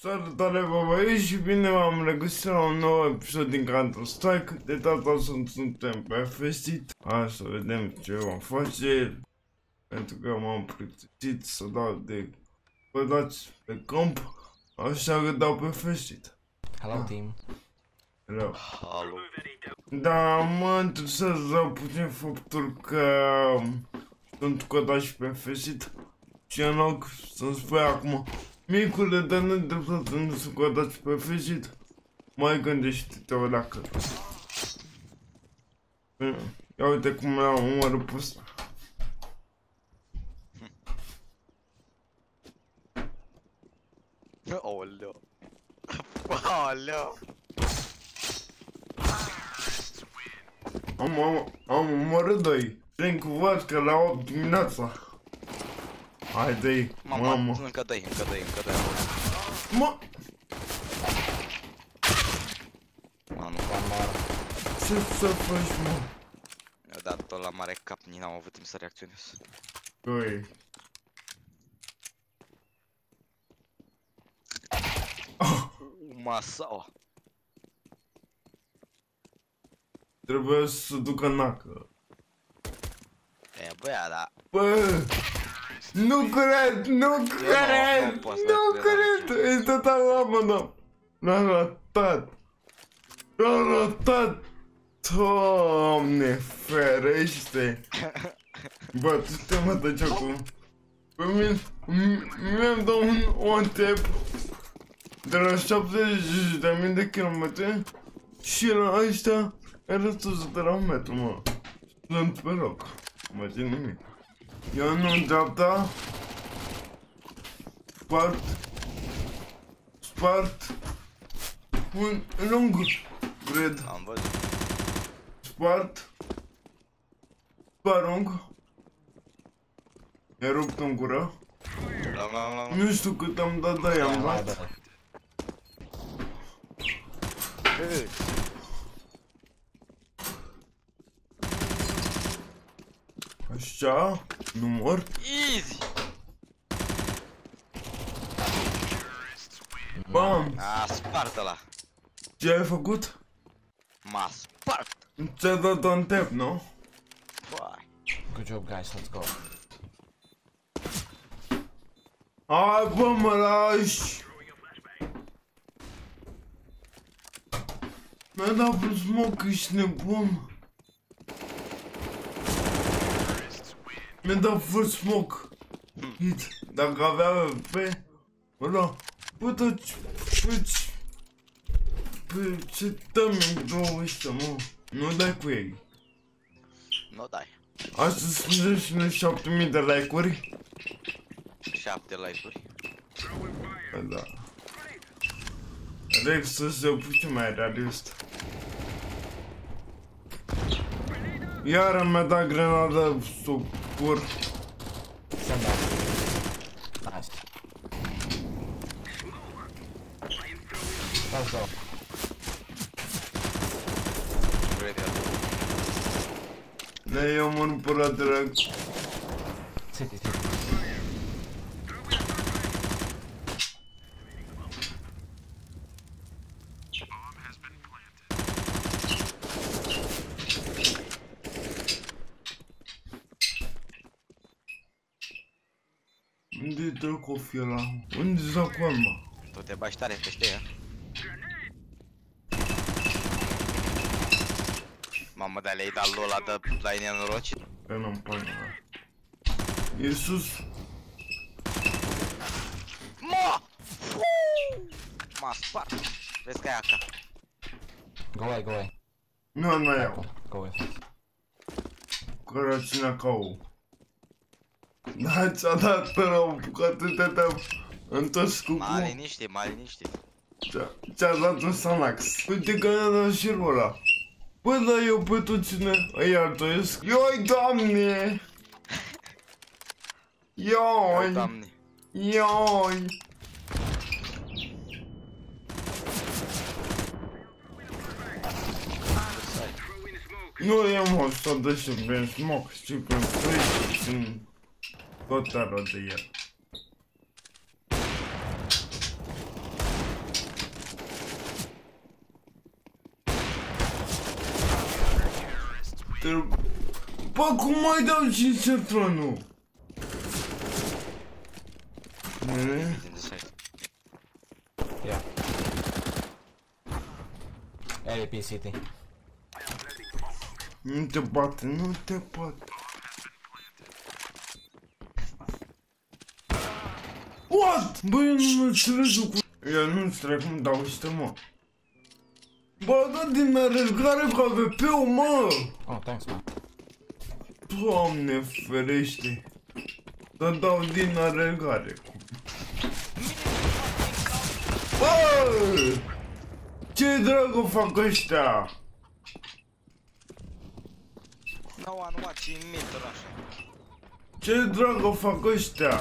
Salutare, bă, băieți, și bine m-am regăsit la un nou episod din Counter Strike. De data asta suntem pe Festit. Hai să vedem ce vom face. Pentru că m-am pregătit să dau de pădați pe comp. Așa că dau pe Festit. Hello, team. Rău. Alo. Da, mă interesează puțin faptul că sunt codat și pe Festit. Și în loc să-mi spui acum Micule, dar nu dreptate nu sunt codați pe Festit. Mai gândește-te o dacă. Ia uite cum l-am umărul pe ăsta. Aoleu. Aoleu. Am, am, am umărât doi. Trec cu vasca la 8 dimineața. Haide-i, Mama, mamă. încă doi, încă doi, încă doi. Mă, Mamă, ce să faci, mă? mi-a dat tot la mare cap, nici n-am avut timp să reacționez. Doi. Masaua. Trebuie să ducă nacă. E, băia, da. Bă, nu cred, nu cred, nu pot să nu cred cred, e total oamă, L-a ratat, l-a ratat, Doamne ferește. Bă, tu te mă tăci acum. Pe mine, mi-am dat un OTP de la 70.000 de kilometri și la ăștia era tot de la un metru, mă. Sunt pe loc. Mă țin nimic. Eu nu în dreapta. Spart. Spart. Un lung. Cred. Am văzut. Spart. Sparung. I-a rupt în gură. La, la, la, la. Nu știu cât am dat, dar i-am Mai dat. bă. Așa. Nu mor. Easy! Bam. A, spart ăla. Ce ai făcut? M-a spart. Ți-a dat un tap, nu? Vai. Good job, guys. Let's go. Hai bă, mă lași! Mi-a dat pe smoke, ești nebun. Mi-a dat full smoke. Hit. Dacă avea pe... Ăla... Bă, dar ce... Pe ce... Pe ce timing două ăștia, mă? Nu dai cu ei. Nu dai. Astăzi suntem și noi 7000 de like-uri. 7 like-uri. Bă, Da. Rex să se puțin mai realist. Iar mi-a dat grenada sub cur. Stand down. Nice. Let's go. Ready. Ne eu mă nu părat drag. City, city. Unde-i dracu fi ăla? Unde-i zacul mă? Tu te bași tare peste ea. Mamă, dar le-ai dat lui ăla de la nenorocit. Că nu-mi pune ăla. Iisus! Mă! M-a spart. Vezi că e AK. Go away, go away. Nu, nu iau. Apple, Go away. Cărăcina ca ou. Da, ți-a dat la o bucată de te întors cu M-a cu. liniștit, m-a liniștit. Ți-a- Ți-a dat un Sanax. Uite că ne-a dat și ăla. Bă, dar eu pe tu cine îi artoiesc? Ioi, doamne! Ioi! Doamne. Ioi! Nu e mă să dă și pe smoke și pe free și tot ară de el. Trebuie- Bă, cum mai dau 5 setronul? Nene? In the side. Yeah. AWP city. Nu te bate, nu te bate. What? Bă, eu nu înțeleg cu... Eu nu înțeleg cum dau ăștia, mă. Bă, da din alergare cu AVP-ul, mă! Oh, thanks, man. Doamne ferește! Să dau din alergare cu... Bă! Ce dragă fac ăștia? No one watching me, Rush. Ce dragă fac ăștia?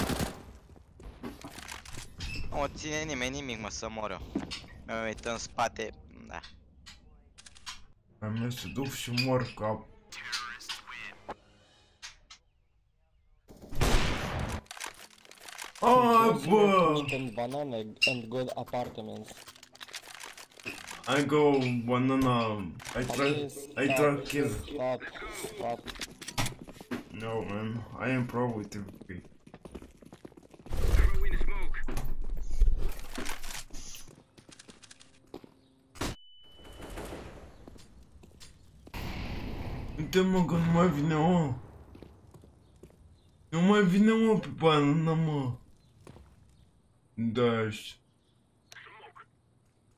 Nu o ține nimeni nimic, mă, să mor eu. Mă uit în spate, da. Am mers să duc și mor cap. Ah, bă! banana and good apartments. I go banana. I try. I try kill. Stop, stop. No man, I am pro with TVP. Mă că nu mai vine mă. Nu mai vine mă pe banana mă. Da, știu.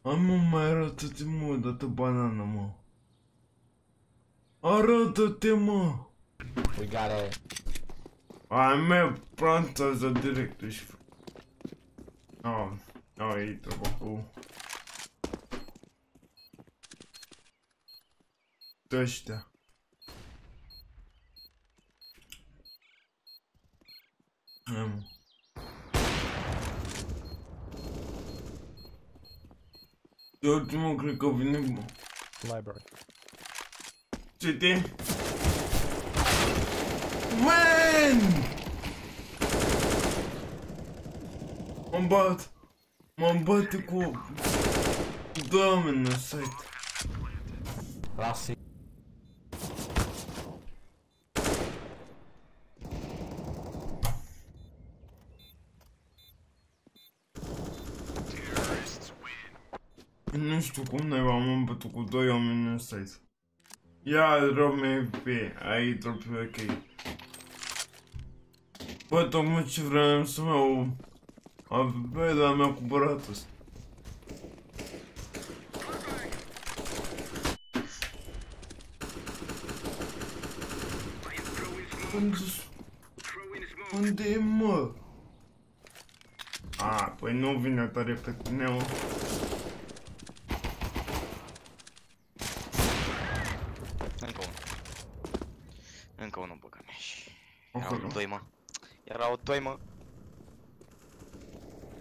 Hai mă, mai arată-te mă, dată banana mă. Arată-te mă. We got a. Ai mea, plantează direct, ești... Oh, oh, e treaba cu... Ăștia. Hai, mă. De ultimul cred că vine, mă. Library. Citi. Man! Mă bat. Mă bate cu... Doamne, în site. Last city. Nu știu cum naiba m-am bătut cu doi oameni în site. Ia, drop MVP. Ai drop ok. Bă, tocmai ce vreau să mă o... AVP, dar mi-a cumpărat ăsta. Unde, unde e, mă? A, păi nu vine tare pe tine, mă. Încă unul. Încă unul, băga mea și... Acolo. Erau doi, mă. Erau doi, mă.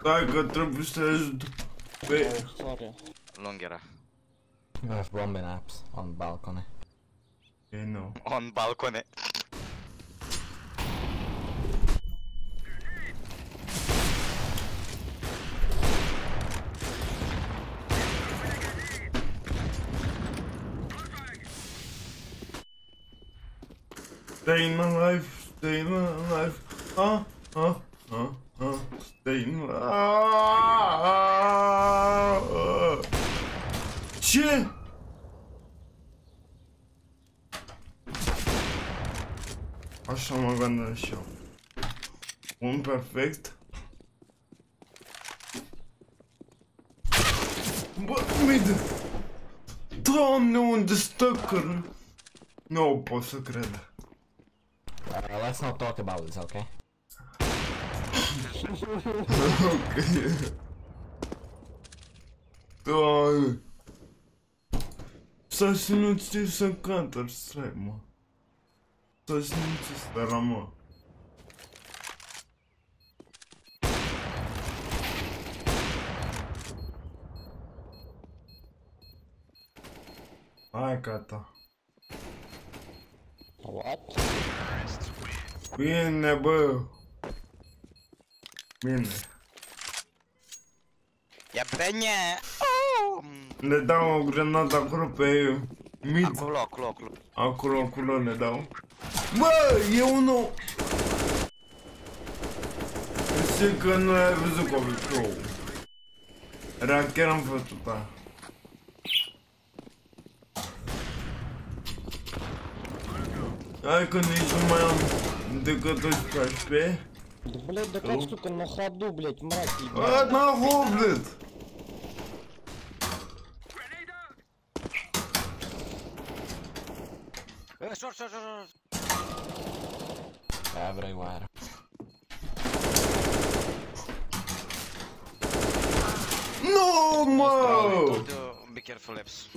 Hai că trebuie să ajut. Pe... Oh, sorry. Lung era. You have bombing apps on balcony. E, nu. On balcone. Staying alive, staying alive. Ah, ah, ah, ah. Staying alive. Ce? Așa mă gândesc și eu. Un perfect. Bă, mid! Doamne, unde stă cărn? Nu pot să cred. Uh, let's not talk about this, okay? Ok. Doamne. S-a sinucis să Counter Strike, mă. S-a sinucis, dar mă. Hai, gata. What? Bine, bă. Bine. Ia bine! Oh! Le dau o grenadă acolo pe Mid, Acolo, acolo, acolo. acolo, acolo ne dau. Bă, e unul... Știu că nu ai văzut copilul. Era chiar în fața ta. Hai că nici nu mai am decât 12 Да, блядь, да как, сука, на ходу, блядь, мраки. Блядь. Одного, блядь! Э, шорт, шорт, шорт, Everywhere. Ну, no, no! Э, be careful, Eps.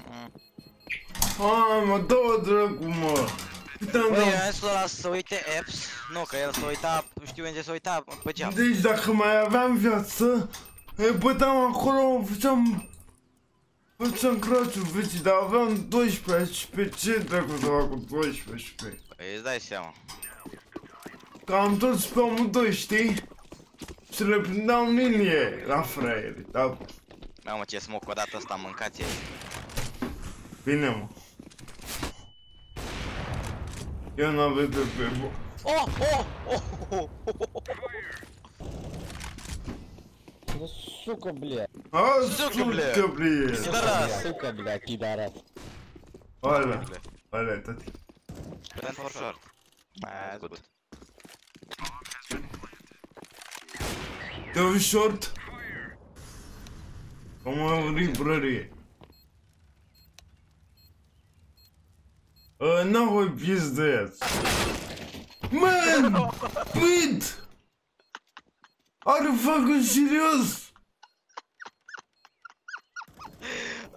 I'm a dog, more. Dracu, mă! Uite-am Băi, eu dat- am zis ăla să uite Eps. Nu, că el să uita, știu unde să uita pe geam. Deci dacă mai aveam viață, îi băteam acolo, făceam... Făceam craciul vecii, dar aveam 12 HP, ce dracu să fac cu 12 HP? Păi îți dai seama. Că am toți pe amândoi, știi? Și le prindeam în linie la fraieri, dar Mamă, ce smoke odată ăsta mâncați aici. bine, mă. Eu n-am văzut pe bă. Oh, oh, oh, oh, oh, oh. Да сука, блядь. A, Sucă, ble. sucă, ble. Pidăras. Сука, блядь, пидорас. Alea, alea, tati. Plan for short. That's good. Teu short? Como é o librărie? Uh, нахуй пиздец. Man! Pit! Are you fucking serious?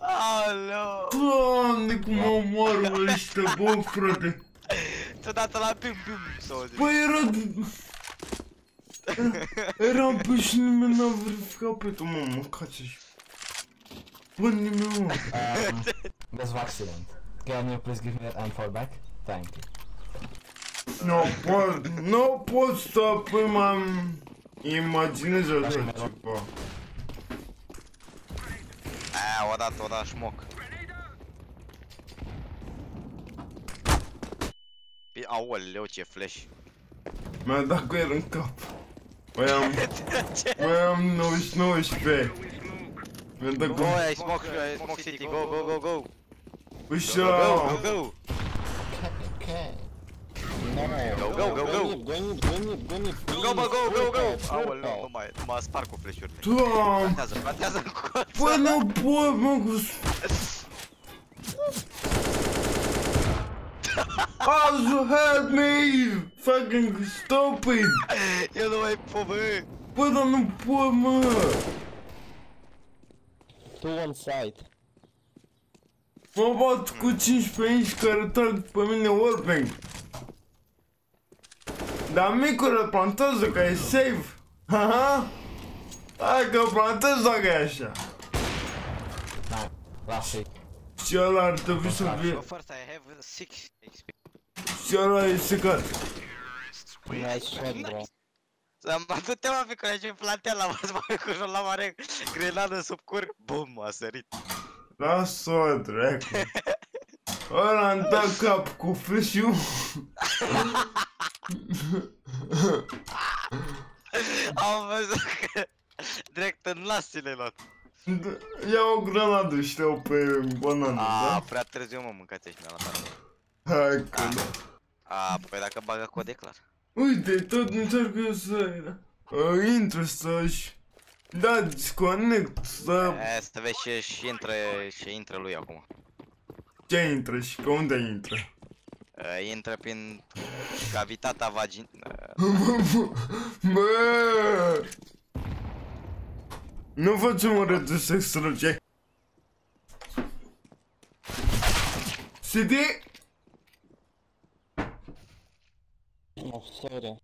Alo! Doamne, cum mă omoară ăștia, bă, frate. Ți-o dat la bim bim să o zic. Păi era... Eram pe și nimeni n-a verificat pe tu, mă, mâncați așa. Bă, nimeni, mă. Um, there's accident. Can you please give me that M4 back? Thank you. Nu pot, nu pot să păi m-am imaginez așa ceva. Aia, o dat, o dat șmoc. Pi- Aoleu, ce flash. Mi-a dat cu el în cap. Păi am, păi am 99 HP. Mi-a dat cu... Go, ai smoke, ai smoke city, go, go, go, go. Și Go, go, go, go. Go, go, go, go. Go go go go. Go, go, go, go. Aoleu, nu mai, mă spar cu flash-urile. Doamne, Plantează, plantează în coță. păi nu pot, mă, cu... Also help me! Fucking stupid! Eu nu mai pot, bă. Bă, dar nu pot, mă! Two on site. Mă bat cu 15 inci care trag pe mine wallbang. Dar micul plantează că e safe. Haha. Hai că plantez dacă e așa. Nice. Last seat. Și ăla ar trebui să So fie... first I have 6 XP. Și ăla e secat. Nice shot, bro. Am atât tema pe care ce plantea la mas mai cu jos la mare grenadă sub cur. Bum, a sărit. Lasă-o, dracu. Ăla îmi dat cap cu flash-ul. Am văzut că direct în las ți le luat. Ia o granadă și te pe banană, A, da? prea târziu mă mâncați și mi-a luat. Hai că da. A, păi dacă bagă cod e clar. Uite, tot încerc eu să... Uh, intru să-și... Da, disconnect, să... E, să vezi ce și intră, ce intră lui acum. Ce intră și pe unde intră? E, intră prin cavitatea vagin... e, Bă! Nu facem o rege sexuală, ce? City? Oh, sorry.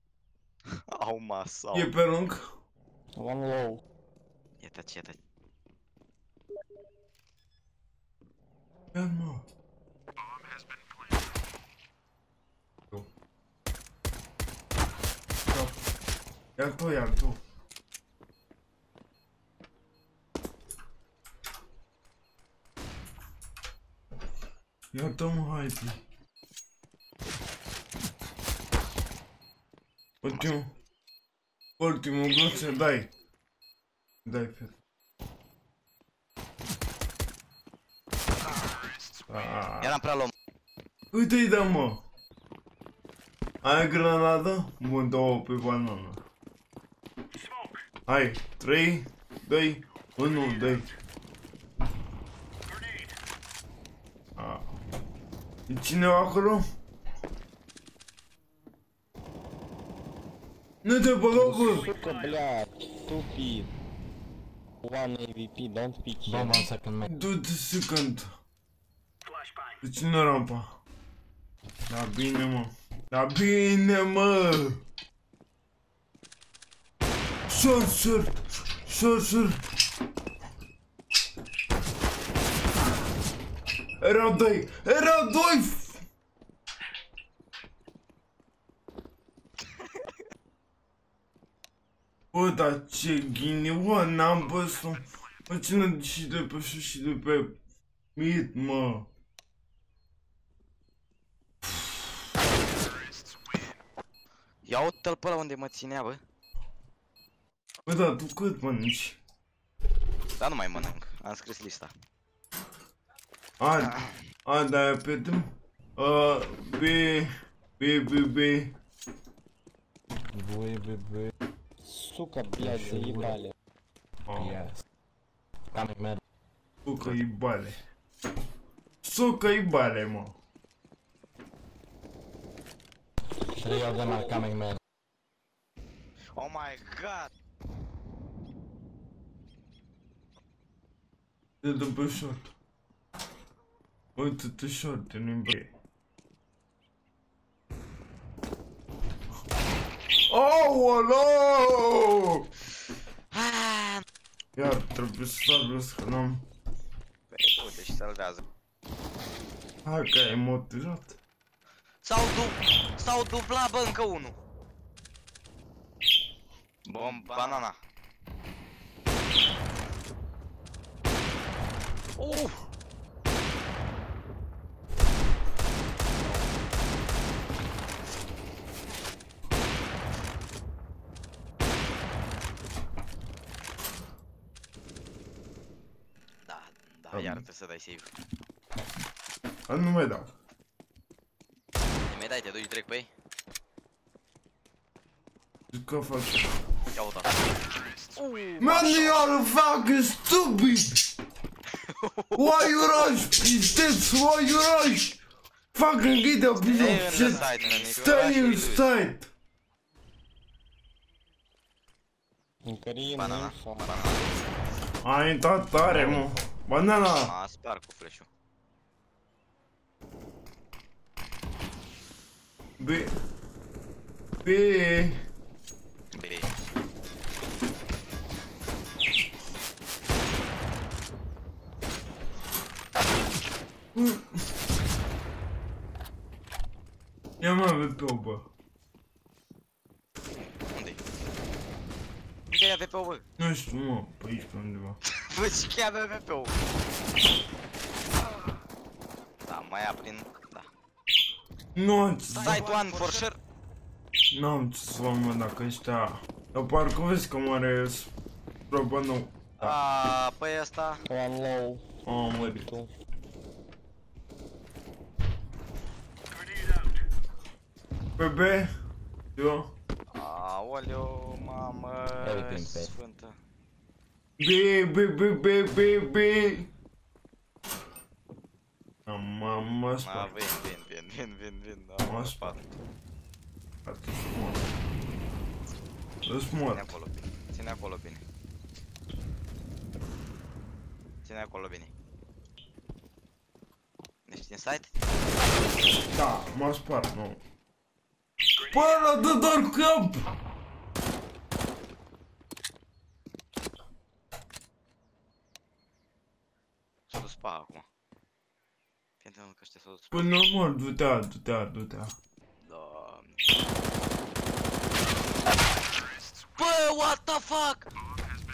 Au masau. E pe lung? One low. E taci, e taci. Ia mă. Ia tu, ia tu. Iată-mă, haide. Ultimul. Ultimul gluțe, dai. Dai, David. Ah. Eram prea lom. Uite-i da, mă! Ai granada, Bun, două pe banană. Hai, 3, 2, 1, 2. Ah. E cineva acolo? Nu te băgă, bă! Sucă, blea, stupid! One AVP, don't pick him. Bomb on second main. Du-te secund. De cine rampa? Da bine, mă. Da bine, mă! Short, short! Short, short! Erau doi! Erau doi! Bă, dar ce ghinion, n-am văzut Mă, cine și de pe sus și de pe mid, mă? Ia uite-l pe ăla unde mă ținea, bă. Bă, dar tu cât mănânci? Dar nu mai mănânc. Am scris lista. A, a, da, pe drum. A, B, B, B, B. Bui, bui, bui. Сука, блядь, заебали. A, Yes. Coming mid. sucă-i bale. Sucă-i bale, mă. Three of them are coming mid. Oh my god! Te dă pe short. Uite-te short, nu-i B. Aoleu! Ah, Iar trebuie să salvez că n-am... Păi, du-te și salvează. Hai că ai motivat. S-au du... S-au dublat, bă, încă unul. Bom, banana. Uh! Da, da, Am- iar trebuie să dai save. A, nu mai dau. Mi-ai dai, te duci direct pe ei? Zic că fac... Ia uita. Man, you are fucking stupid! Why you rush, pisteț? Why you rush? Fucking get a piece Stay of in the shit! side, man. If you Stay rush, you in lose. state! Karim, Banana. info. Banana. A intrat tare, mă. Banana! M-a spart cu flash-ul. B... B... Bine. Ia mă, pe o bă. Unde-i? Unde e AVP-ul, bă? Nu știu, mă, pe aici, pe undeva. Bă, ce că e AVP-ul? Da, mai ia prin... Da. Nu am ce să... Site one for sure. N-am ce să fac, mă, dacă ăștia... Dar parcă vezi că mă are... Probă nou. A, păi ăsta... One low, Am murit. two. Pe B? Eu? Aoleu, mamă Everything, babe. sfântă. B, B, B, B, B, B. Am, mă, mă Ma, spart. vin, vin, vin, vin, vin, vin, Mă da, mă spart. spart. Atât să mor. Să-ți Ține mor. acolo bine, ține acolo bine. Ține acolo bine. Ești din site? Da, m-a spart, nu. Bă, ăla dă doar cap! S-a dus pa acum. Fii atent că ăștia s-au dus pa. Păi normal, du-te, du-te, du-te. Doamne. Bă, what the fuck?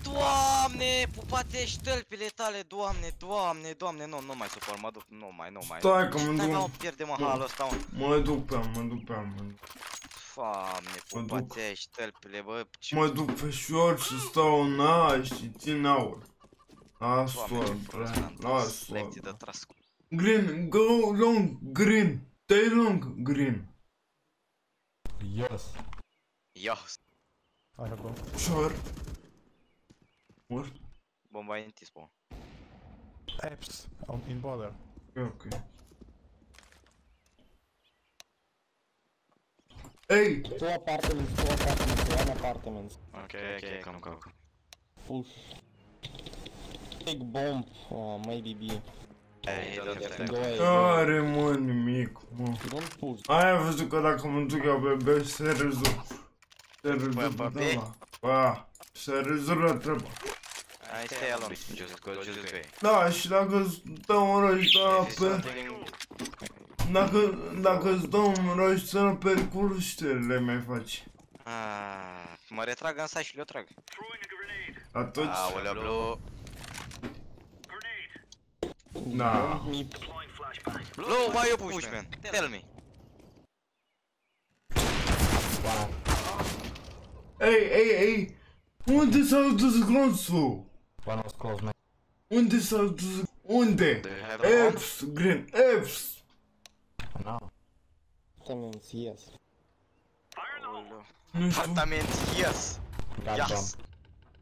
Doamne, pupate ștălpile tale, doamne, doamne, doamne, nu, nu mai supăr, mă duc, nu mai, nu mai. Stai că mă Stai, mă, duc. pierde mă Mă. halul ăsta, mă. Mă duc pe am, mă duc pe am, mă duc. Doamne, Mă duc. pupate ștălpile, bă, ce Mă duc pe șor și stau în A și țin aur. Las-o, Doamne, ce prost bre, am tras, las-o. lecții de tras. Green, go long, green. Stay long, green. Yes. Ia, I have bomb. Short. Mort. bomba e întis, bă. Apps on, in border. Ok. Hey, Two apartments, two apartments, one apartment. Ok, ok, come, come. Push. Big bomb, uh, maybe B. Hey, don't attack. Go away, go away. are mă nimic, mă. Don't push. Ai văzut că dacă mă duc eu pe B, se rezolvă. Se rezolvă, pe B? da, ba. Se rezolvă treaba. Hai, stay alone, just go, just go. Da, și dacă stau în roș, da, This is pe... something- Dacă, dacă îți dau un roș să pe cur, ce le mai faci? Ah, Mă retrag în site și le trag. Atunci, Aoleu, blue. Da. Bomb mid. Blue, why you push, man? Tell me. One. Ei, ei, ei! Unde s-au dus glonțul? One was close, man. Unde s-au dus? Unde? Do you have a bomb? Eps, green, Eps! No. Apartments, yes. Aoleu. Nu știu, Apartament, yes. Got Yes.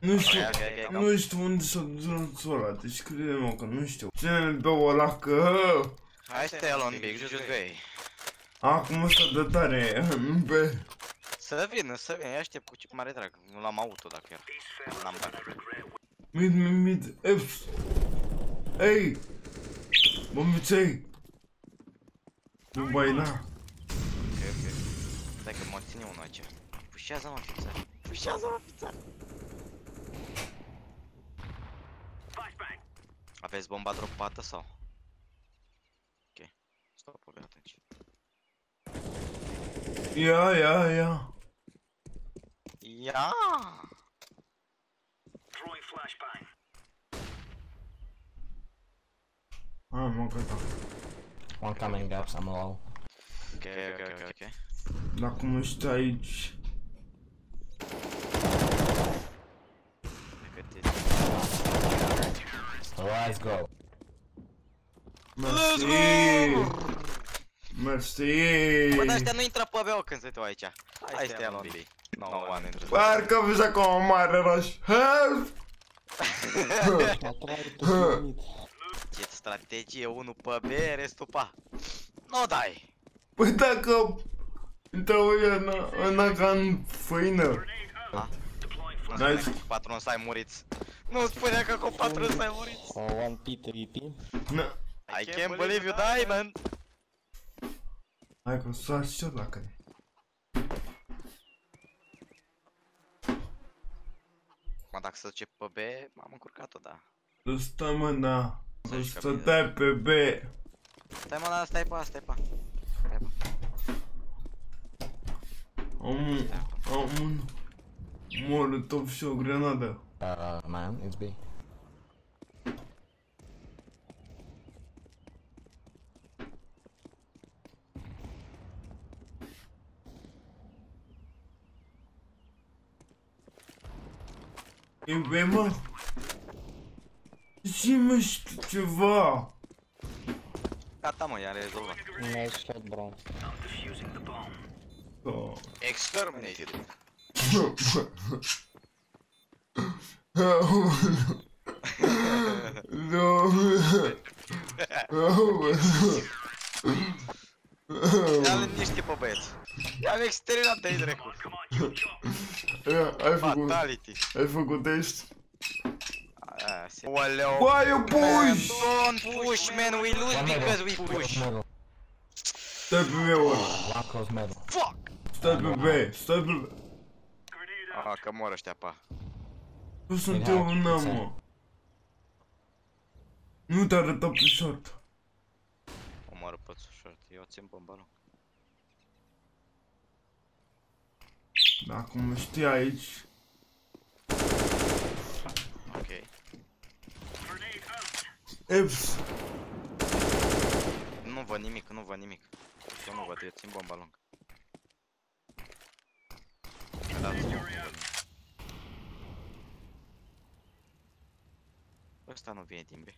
Bomb. nu știu, Ok, ok, ok, nu știu unde s-a dus glonțul ăla, deci crede-mă că nu știu. Ține-l pe ăla că... Hai, stay alone, big, just go. Acum ăsta de tare, nu pe... Să vină, să vină, ia aștept cu ce mare drag. Nu l-am auto dacă era. N-am bani. Mid, mid, mid, Eps! Ei! Bombiței! Nu mai na. Ok, ok. Stai că mă ține unul aici. Pușează mă, fițar. Pușează mă, fițar. Aveți bomba dropată sau? Ok. Stop pe atunci. Ia, ia, ia. Ia! Hai mă, gata. One coming gaps, I'm low. Ok, ok, ok, ok. Dacă mă știi aici... Let's go. Mersi! Mersi! Bă, dar ăștia nu intră pe BO când se uită aici. Hai, stai alone, B. No one interested. Parcă vezi acum un mare rush. Help! I try to go mid. Ce strategie, unul pe B, restul pe A. Nu dai! Păi dacă... Intră în, în ca în făină. Nu Nice. spune că cu patru să ai muriți. Nu spune că cu patru să ai muriți. Uh, one P, three P. Na. I can't believe you die, man. Hai că s-a și dacă Mă, dacă se duce pe B, m-am încurcat-o, da. Stă mă, da. Să zici că Stăteai pe B. Stai mă, da, stai pe A, stai pe A. Stai pe A. Am un... Am un... Molotov și o grenadă. Uh, man, it's B. E B, mă? Și mă știu ceva. Gata, mă, i-am rezolvat. Nice shot, bro. Oh. Exterminated. Nu. I-am liniște pe băieți. I-am exterminat de-ai dracu. Ai făcut, Fatality. ai făcut test? Aia, se- Oleu. Why you push? Don't push, man, we lose One because we middle. push. Close middle. Stai pe B, ori. One close middle. Fuck! Stai pe B, stai pe B. Ah, că mor ăștia, pa. Nu sunt Bine, eu hai, în puțin. mă. Nu te arăta pe short. Omoară pe short, eu țin pe balon. Dacă mă știi aici. Ok. Eps. Nu văd nimic, nu văd nimic. Eu nu văd, eu țin bomba lungă. Da, țin bomba Ăsta nu vine din B.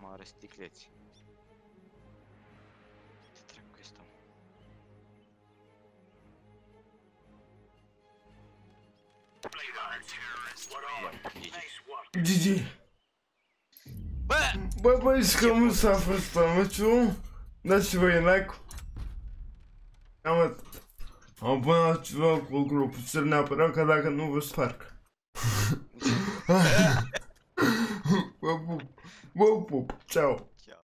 Mare sticleți. Ce trec cu ăsta? mă? Ia, GG. GG. Bă! Bă, băi, că mult s-a fost meciul. Dați voi like. Am atât. Abonați-vă cu grupul, să neapărat că dacă nu vă sparg. Vă pup, vă pup, ceau.